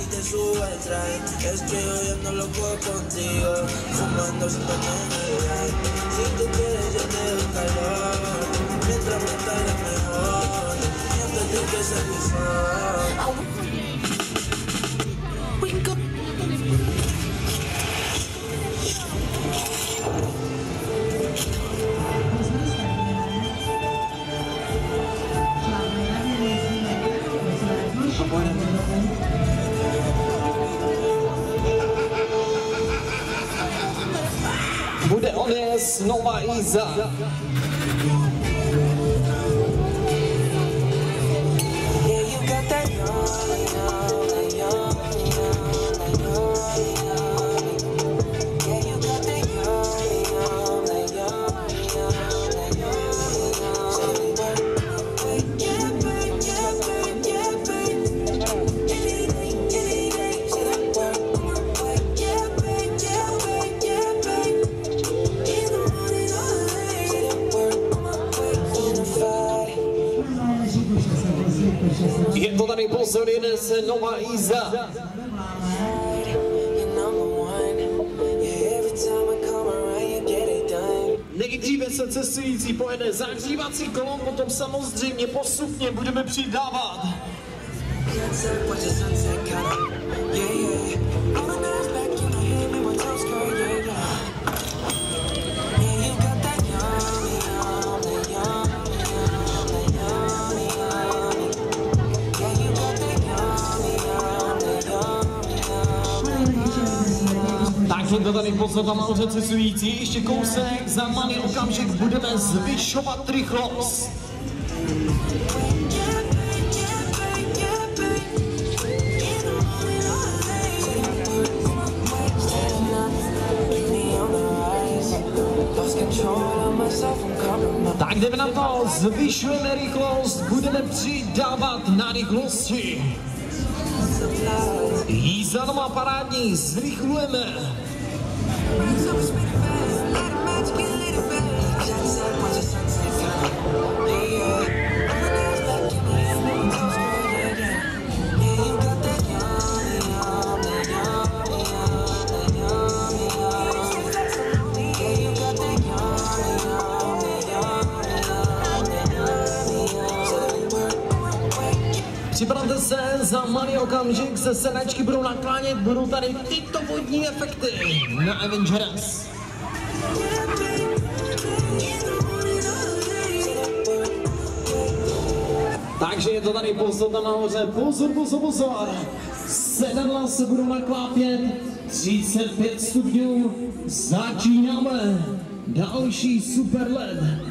si te subo al traje. Estoy oyendo loco contigo, fumando sin tener Si tú quieres, yo te doy calor. Mientras me tarde mejor, siempre tú que se Nova Iza. To tady pozor, jede se Nova Iza. Nejdříve se cestující pojede zahřívací kolon, potom samozřejmě postupně budeme přidávat. Yeah. To tady pozor tam nahoře cestující, ještě kousek, za malý okamžik budeme zvyšovat rychlost. Tak jdeme na to, zvyšujeme rychlost, budeme přidávat na rychlosti. Jízda doma parádní, zrychlujeme. Sunset, watch the sunset, girl. Okamžik se sedačky budou naklánět, budou tady tyto vodní efekty na Avengers. Takže je to tady pozor tam nahoře, pozor, pozor, pozor. Sedadla se budou naklápět, 35 stupňů, začínáme. Další super led.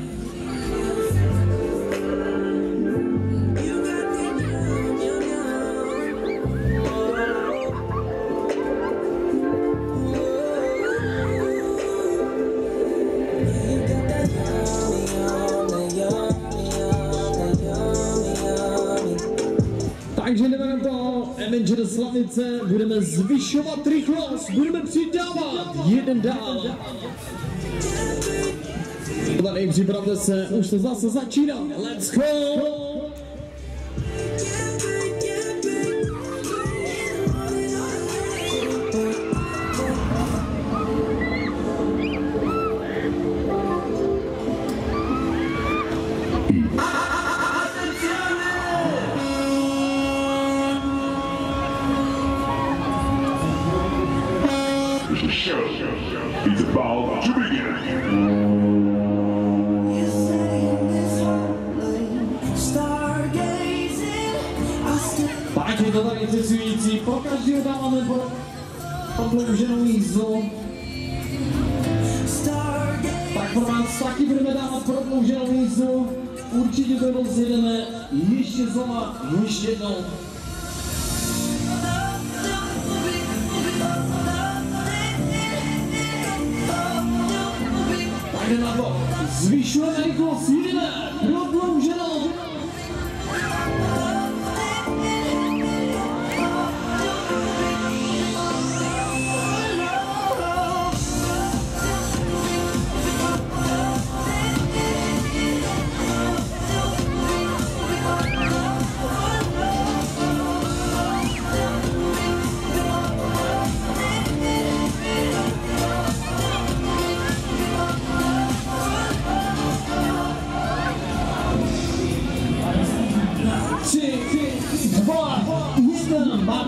Takže jdeme na to, Avenger Slavice, budeme zvyšovat rychlost, budeme přidávat. Jeden dál. Tady připravte se, už to zase začíná, let's go! Is about to begin. Tak je to tady cestující, po každého dáváme po prodlouženou jízdu. Tak pro vás taky budeme dávat prodlouženou jízdu. Určitě to rozjedeme ještě znova, ještě jednou. Zvyšujeme rychlost, jedeme,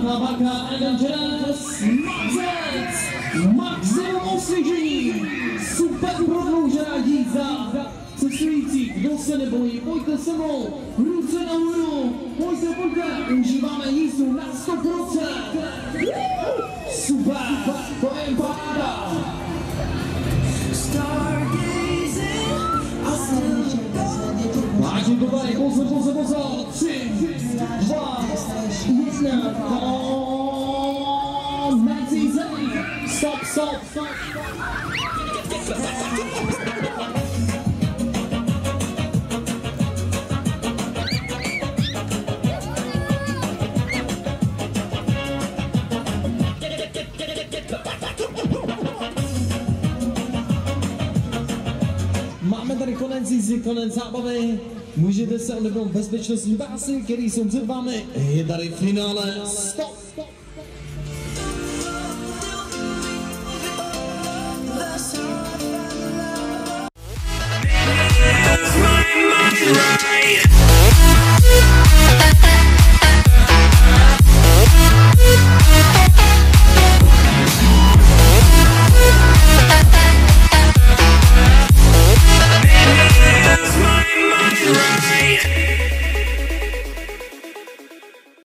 prodlouženou. Aka Avengers Maxec! Maximum osvěžení! Super prodloužená jízda! Cestující, kdo se nebojí, pojďte se mnou, ruce nahoru, pojďte, pojďte, užíváme jízdu na 100%! Super, to je paráda! To tady, pozor, pozor, pozor, tři, dva, Listener Máme tady konec zábavy. Můžete se odebnout bezpečnostní pásy, který jsou před vámi. Je tady finále. Stop!